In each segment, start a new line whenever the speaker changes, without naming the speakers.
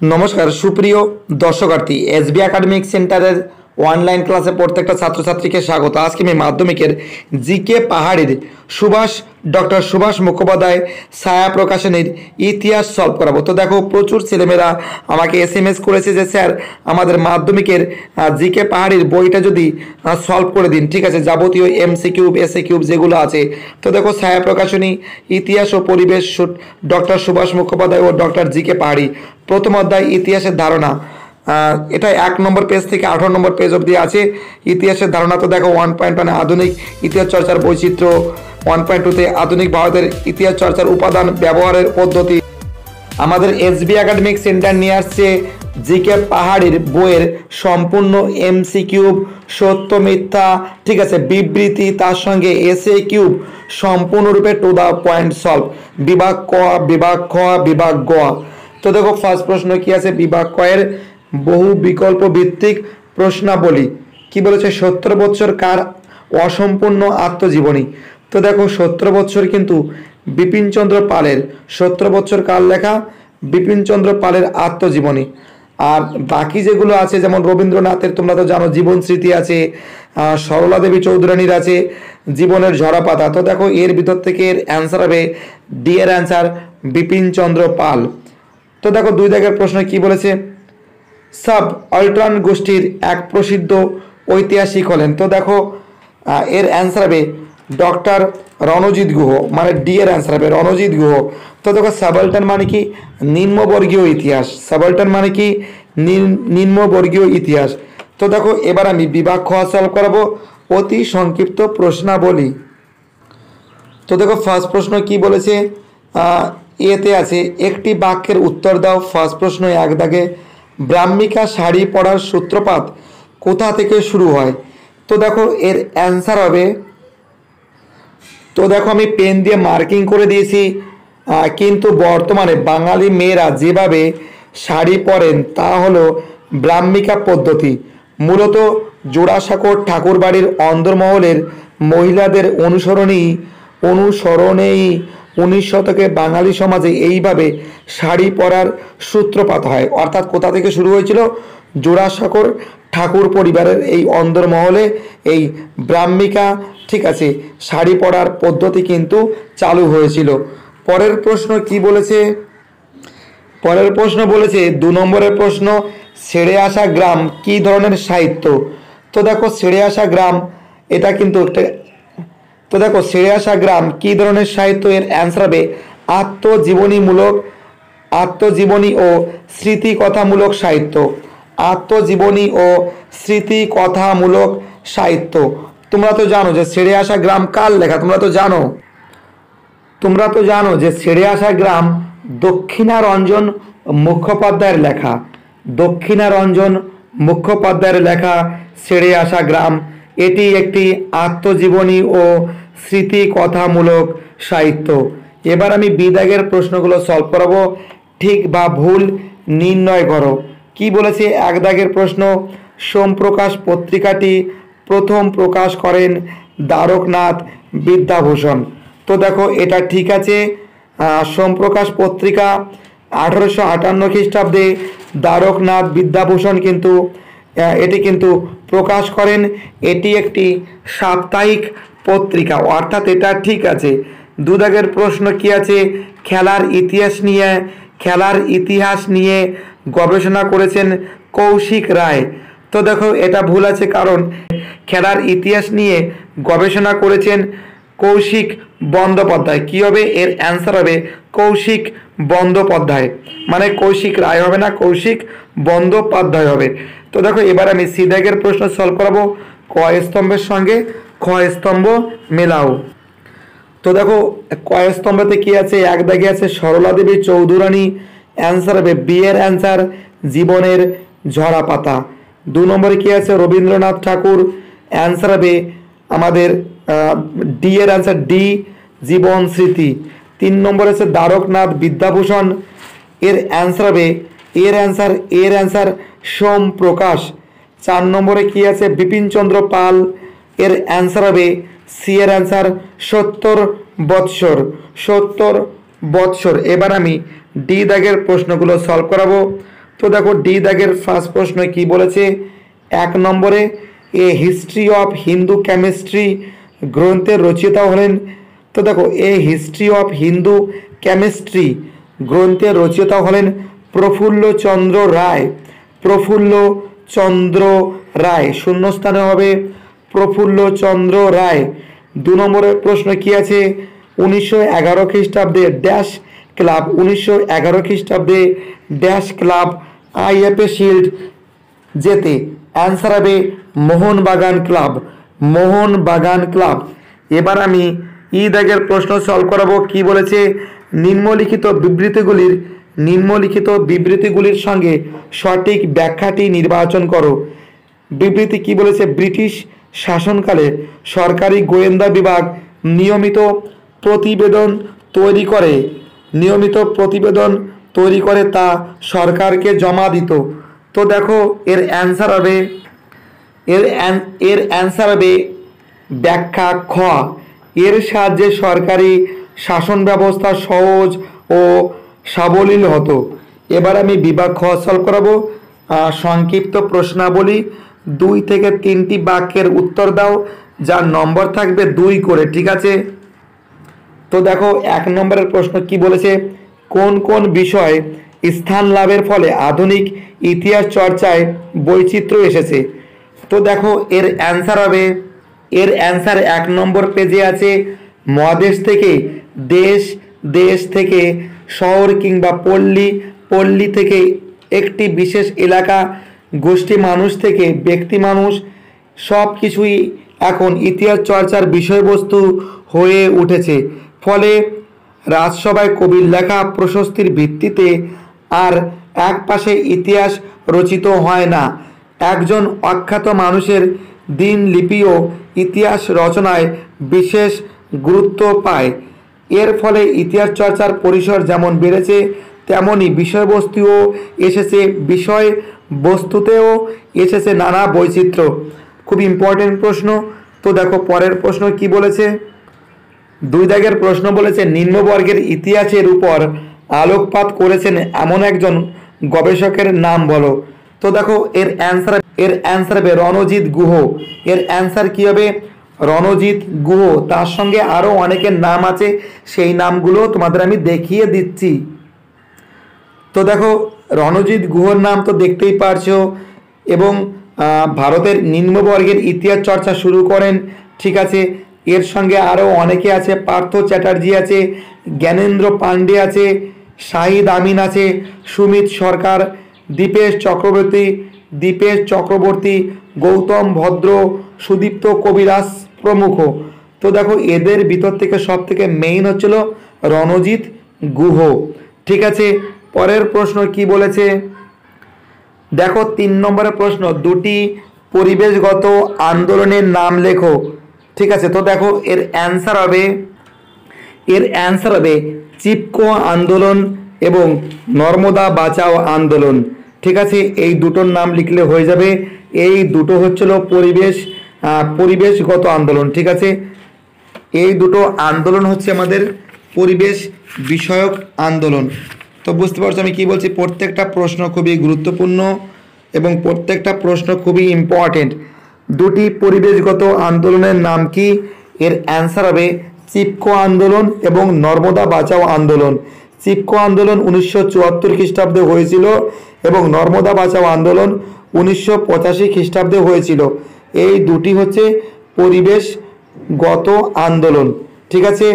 নমস্কার সুপ্রিয় দর্শকার্থী এস বি একাডেমিক সেন্টারের অনলাইন ক্লাসে প্রত্যেকটা ছাত্রছাত্রীকে স্বাগত। আজকে আমি মাধ্যমিকের জিকে পাহাড়ির সুভাষ ডক্টর সুভাষ মুখোপাধ্যায় ছায়া প্রকাশনীর ইতিহাস সলভ করাবো। তো দেখো, প্রচুর ছেলেমেয়েরা আমাকে এস এম এস করেছে যে, স্যার, আমাদের মাধ্যমিকের জিকে পাহাড়ির বইটা যদি সলভ করে দিন, ঠিক আছে? যাবতীয় এমসি কিউব এসএ কিউব যেগুলো আছে। তো দেখো, ছায়া প্রকাশনী, ইতিহাস ও পরিবেশ ডক্টর সুভাষ মুখোপাধ্যায় ও ডক্টর জিকে পাহাড়ি। প্রথম অধ্যায়, ইতিহাসের ধারণা। এটা এক নম্বর পেজ থেকে আঠারো নম্বর পেজ অবধি আছে। ইতিহাসের ধারণা তো দেখো ওয়ান পয়েন্ট ওয়ানে আধুনিক ইতিহাস চর্চার বৈচিত্র্য ওয়ান পয়েন্ট টুতে আধুনিক ভারতের ইতিহাস চর্চার উপাদান ব্যবহারের পদ্ধতি। আমাদের এসবি একাডেমিক সেন্টার নিয়ে আসছে জিকে পাহাড়ির বইয়ের সম্পূর্ণ এমসি কিউব সত্য, মিথ্যা, ঠিক আছে, বিবৃতি, তার সঙ্গে এসএ কিউব সম্পূর্ণরূপে টু দ্য পয়েন্ট সলভ বিভাগ ক, বিভাগ খ, বিভাগ গ। তো দেখো ফার্স্ট প্রশ্ন কি আছে? বিভাগ ক এর বহু বিকল্প ভিত্তিক প্রশ্নাবলী। কি বলেছে, সত্তর বছর কার অসম্পূর্ণ আত্মজীবনী? তো দেখো, সত্তর বছর কিন্তু বিপিনচন্দ্র পালের, সত্তর বছর কার লেখা? বিপিনচন্দ্র পালের আত্মজীবনী। আর বাকি যেগুলো আছে, যেমন রবীন্দ্রনাথের, তোমরা তো জানো, জীবন স্মৃতি আছে সরলা দেবী চৌধুরানীর আছে, জীবনের ঝরা পাতা তো দেখো, এর ভিতর থেকে এর অ্যান্সার হবে ডি এর অ্যান্সার বিপিনচন্দ্র পাল। তো দেখো, দুই দাগের প্রশ্ন কি বলেছে? সাব অল্ট্রান গোষ্ঠীর এক প্রসিদ্ধ ঐতিহাসিক হলেন। তো দেখো এর অ্যান্সার হবে ডক্টর রণজিৎ গুহ মানে ডি এর অ্যান্সার হবে রণজিৎ গুহ। তো দেখো সাবল্টন মানে কি? নিম্নবর্গীয় ইতিহাস। সাবাল্টন মানে কি? নিম- নিম্নবর্গীয় ইতিহাস। তো দেখো, এবার আমি বিভাগ খ সলভ করাবো। অতি সংক্ষিপ্ত প্রশ্নাবলী। তো দেখো ফার্স্ট প্রশ্ন কি বলেছে? এতে আছে, একটি বাক্যের উত্তর দাও। ফার্স্ট প্রশ্ন এক দাগে। ব্রাহ্মিকা শাড়ি পরার সূত্রপাত কোথা থেকে শুরু হয়? তো দেখো, এর অ্যান্সার হবে, তো দেখো আমি পেন দিয়ে মার্কিং করে দিয়েছি। কিন্তু বর্তমানে বাঙালি মেয়েরা যেভাবে শাড়ি পরেন, তা হলো ব্রাহ্মিকা পদ্ধতি। মূলত জোড়াসাঁকোর ঠাকুরবাড়ির অন্দরমহলের মহিলাদের অনুসরণেই অনুসরণেই উনিশ শতকে বাঙালি সমাজে এইভাবে শাড়ি পরার সূত্রপাত হয়। অর্থাৎ কোথা থেকে শুরু হয়েছিল? জোড়াসাঁকোর ঠাকুর পরিবারের এই অন্দরমহলে এই ব্রাহ্মিকা, ঠিক আছে, শাড়ি পরার পদ্ধতি কিন্তু চালু হয়েছিল। পরের প্রশ্ন কি বলেছে? পরের প্রশ্ন বলেছে, দু নম্বরের প্রশ্ন, ছেড়ে আসা গ্রাম কি ধরনের সাহিত্য? তো দেখো, ছেড়ে আসা গ্রাম, এটা কিন্তু একটা তো দেখো ছেড়ে আসা গ্রাম কি ধরনের সাহিত্য এর অ্যান্সার হবে? আত্মজীবনীমূলক, আত্মজীবনী ও স্মৃতিকথামূলক সাহিত্য। আত্মজীবনী ও স্মৃতিকথামূলক সাহিত্য। তোমরা তো জানো যে ছেড়ে আসা গ্রাম কার লেখা? তোমরা তো জানো? তোমরা তো জানো যে ছেড়ে আসা গ্রাম দক্ষিণারঞ্জন মুখোপাধ্যায়ের লেখা। দক্ষিণারঞ্জন মুখোপাধ্যায়ের লেখা ছেড়ে আসা গ্রাম এটি একটি আত্মজীবনী ও স্মৃতিকথামূলক সাহিত্য। এবার আমি বিদাগের প্রশ্নগুলো সলভ করাবো। ঠিক বা ভুল নির্ণয় করো। কি বলেছে এক দাগের প্রশ্ন? সোমপ্রকাশ পত্রিকাটি প্রথম প্রকাশ করেন দ্বারকনাথ বিদ্যাভূষণ। তো দেখো, এটা ঠিক আছে। সোমপ্রকাশ পত্রিকা আঠারোশো আটান্ন খ্রিস্টাব্দে দ্বারকনাথ বিদ্যাভূষণ কিন্তু এটি কিন্তু প্রকাশ করেন, এটি একটি সাপ্তাহিক পত্রিকা। অর্থাৎ এটা ঠিক আছে। দুদাগের প্রশ্ন কি আছে? খেলার ইতিহাস নিয়ে, খেলার ইতিহাস নিয়ে গবেষণা করেছেন কৌশিক রায়। তো দেখো, এটা ভুল আছে কারণ খেলার ইতিহাস নিয়ে গবেষণা করেছেন কৌশিক বন্দ্যোপাধ্যায়। কী হবে? এর অ্যান্সার হবে কৌশিক বন্দ্যোপাধ্যায়। মানে কৌশিক রায় হবে না, কৌশিক বন্দ্যোপাধ্যায় হবে। তো দেখো, এবার আমি সিদাগের প্রশ্ন সলভ করাবো। ক স্তম্ভের সঙ্গে খ স্তম্ভ মেলাও। তো দেখো কয় স্তম্ভতে কি আছে? এক দাগে আছে সরলা দেবী, চৌধুরানী অ্যান্সার হবে বি এর অ্যান্সার জীবনের ঝরা পাতা। দু নম্বরে কি আছে? রবীন্দ্রনাথ ঠাকুর অ্যান্সার হবে আমাদের ডি এর অ্যান্সার ডি জীবন স্মৃতি। তিন নম্বরে আছে দ্বারকনাথ বিদ্যাভূষণ, এর অ্যান্সার হবে এর অ্যান্সার এর অ্যান্সার সোম প্রকাশ। চার নম্বরে কি আছে? বিপিনচন্দ্র পাল, এর অ্যান্সার হবে সি এর অ্যান্সার সত্তর বৎসর সত্তর বৎসর। এবার আমি ডি দাগের প্রশ্নগুলো সলভ করাবো। তো দেখো ডি দাগের ফার্স্ট প্রশ্ন কি বলেছে? এক নম্বরে, a history of Hindu chemistry গ্রন্থের রচয়িতা হলেন। তো দেখো, a history of Hindu chemistry গ্রন্থের রচয়িতা হলেন প্রফুল্ল চন্দ্র রায়। প্রফুল্ল চন্দ্র রায়। শূন্যস্থানে হবে প্রফুল্ল চন্দ্র রায়। দু নম্বরের প্রশ্ন কি আছে? উনিশশো এগারো খ্রিস্টাব্দে ড্যাশ ক্লাব, উনিশশো এগারো খ্রিস্টাব্দে ড্যাশ ক্লাব, আইএফএ শিল্ড যেতে অ্যান্সার হবে মোহনবাগান ক্লাব মোহনবাগান ক্লাব। এবার আমি ই দাগের প্রশ্ন সলভ করাবো। কি বলেছে? নিম্নলিখিত বিবৃতিগুলির নিম্নলিখিত বিবৃতিগুলির সঙ্গে সঠিক ব্যাখ্যাটি নির্বাচন করো। বিবৃতি কি বলেছে? ব্রিটিশ শাসনকালে সরকারি গোয়েন্দা বিভাগ নিয়মিত প্রতিবেদন তৈরি করে। নিয়মিত প্রতিবেদন তৈরি করে তা সরকারকে জমা দিত। তো দেখো, এর অ্যান্সার হবে, এর এর অ্যান্সার হবে ব্যাখ্যা খ। এর সাহায্যে সরকারি শাসন ব্যবস্থা সহজ ও সাবলীল হতো। এবার আমি বিভাগ খ সলভ করাবো। সংক্ষিপ্ত প্রশ্নাবলী, দুই থেকে তিনটি বাক্যের উত্তর দাও, যার নম্বর থাকবে দুই করে, ঠিক আছে? তো দেখো, এক নম্বরের প্রশ্ন কি বলেছে? কোন কোন বিষয় স্থান লাভের ফলে আধুনিক ইতিহাস চর্চায় বৈচিত্র্য এসেছে? তো দেখো, এর অ্যান্সার হবে। এর অ্যান্সার এক নম্বর পেজে আছে। মহাদেশ থেকে, দেশ দেশ থেকে শহর কিংবা পল্লী পল্লী থেকে একটি বিশেষ এলাকা, গোষ্ঠী মানুষ থেকে ব্যক্তি মানুষ সব কিছুই এখন ইতিহাস চর্চার বিষয়বস্তু হয়ে উঠেছে। ফলে রাজসভায় কবির লেখা প্রশস্তির ভিত্তিতে আর এক পাশে ইতিহাস রচিত হয় না। একজন অখ্যাত মানুষের দিনলিপিও ইতিহাস রচনায় বিশেষ গুরুত্ব পায়। এর ফলে ইতিহাস চর্চার পরিসর যেমন বেড়েছে তেমনই বিষয়বস্তুও এসেছে বিষয় বস্তুতেও এসেছে নানা বৈচিত্র্য। খুব ইম্পর্টেন্ট প্রশ্ন। তো দেখো, পরের প্রশ্ন কি বলেছে? দুই দাগের প্রশ্ন বলেছে, নিম্নবর্গের ইতিহাসের উপর আলোকপাত করেছেন এমন একজন গবেষকের নাম বলো। তো দেখো, এর অ্যান্সার এর অ্যান্সার হবে রণজিৎ গুহ। এর অ্যান্সার কী হবে? রণজিৎ গুহ, তার সঙ্গে আরও অনেকের নাম আছে, সেই নামগুলো তোমাদের আমি দেখিয়ে দিচ্ছি। তো দেখো, রণজিৎ গুহর নাম তো দেখতেই পারছ, এবং ভারতের নিম্নবর্গের ইতিহাস চর্চা শুরু করেন, ঠিক আছে, এর সঙ্গে আরও অনেকে আছে, পার্থ চ্যাটার্জি আছে, জ্ঞানেন্দ্র পাণ্ডে আছে, শাহিদ আমিন আছে, সুমিত সরকার, দীপেশ চক্রবর্তী দীপেশ চক্রবর্তী, গৌতম ভদ্র, সুদীপ্ত কবিরাজ প্রমুখ। তো দেখো, এদের ভিতর থেকে সব থেকে মেইন হচ্ছিল রণজিৎ গুহ। ঠিক আছে, পরের প্রশ্ন কি বলেছে? দেখো, তিন নম্বরের প্রশ্ন, দুটি পরিবেশগত আন্দোলনের নাম লেখো। ঠিক আছে, তো দেখো, এর অ্যান্সার হবে, এর অ্যান্সার হবে চিপকো আন্দোলন এবং নর্মদা বাঁচাও আন্দোলন। ঠিক আছে, এই দুটোর নাম লিখলে হয়ে যাবে। এই দুটো হচ্ছিল পরিবেশ পরিবেশগত আন্দোলন, ঠিক আছে? এই দুটো আন্দোলন হচ্ছে আমাদের পরিবেশ বিষয়ক আন্দোলন। তো বুঝতে পারছ আমি কি বলছি? প্রত্যেকটা প্রশ্ন খুবই গুরুত্বপূর্ণ এবং প্রত্যেকটা প্রশ্ন খুবই ইম্পর্টেন্ট দুটি পরিবেশগত আন্দোলনের নাম কি? এর অ্যান্সার হবে চিপকো আন্দোলন এবং নর্মদা বাঁচাও আন্দোলন। চিপকো আন্দোলন উনিশশো চুয়াত্তর খ্রিস্টাব্দে হয়েছিল এবং নর্মদা বাঁচাও আন্দোলন উনিশশো পঁচাশি খ্রিস্টাব্দে হয়েছিল। এই দুটি হচ্ছে পরিবেশগত আন্দোলন। ঠিক আছে?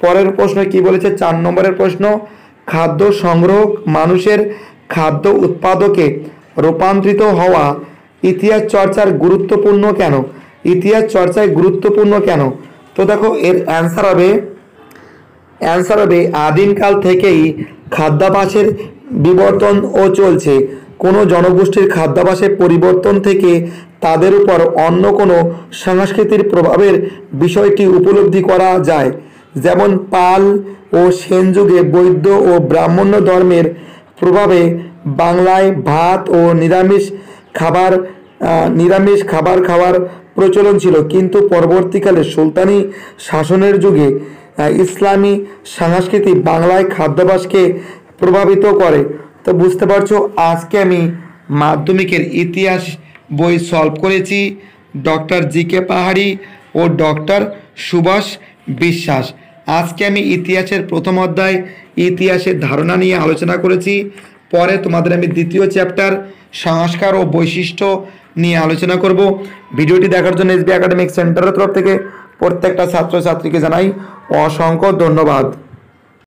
পরের প্রশ্ন কি বলেছে? চার নম্বরের প্রশ্ন, খাদ্য সংগ্রহ মানুষের খাদ্য উৎপাদকে রূপান্তরিত হওয়া ইতিহাস চর্চার গুরুত্বপূর্ণ কেন? ইতিহাস চর্চায় গুরুত্বপূর্ণ কেন? তো দেখো, এর অ্যান্সার হবে অ্যান্সার হবে আদিমকাল থেকেই খাদ্যাভাসের বিবর্তন ও চলছে। কোনো জনগোষ্ঠীর খাদ্যাভাসের পরিবর্তন থেকে তাদের উপর অন্য কোনো সংস্কৃতির প্রভাবের বিষয়টি উপলব্ধি করা যায়। যেমন পাল ও সেন যুগে বৈদ্য ও ব্রাহ্মণ্য ধর্মের প্রভাবে বাংলায় ভাত ও নিরামিষ খাবার নিরামিষ খাবার খাওয়ার প্রচলন ছিল। কিন্তু পরবর্তীকালে সুলতানি শাসনের যুগে ইসলামী সংস্কৃতি বাংলায় খাদ্যাভ্যাসকে প্রভাবিত করে। তো বুঝতে পারছ, আজকে আমি মাধ্যমিকের ইতিহাস বই সলভ করেছি। ডক্টর জি কে পাহাড়ি ও ডক্টর সুভাষ বিশ্বাস আজকে আমি ইতিহাসের প্রথম অধ্যায়, ইতিহাসের ধারণা নিয়ে আলোচনা করেছি। পরে তোমাদের আমি দ্বিতীয় চ্যাপ্টার সংস্কার ও বৈশিষ্ট্য নিয়ে আলোচনা করব। ভিডিওটি দেখার জন্য এসবি একাডেমিক সেন্টারের তরফ থেকে প্রত্যেকটা ছাত্রছাত্রীকে জানাই অসংখ্য ধন্যবাদ।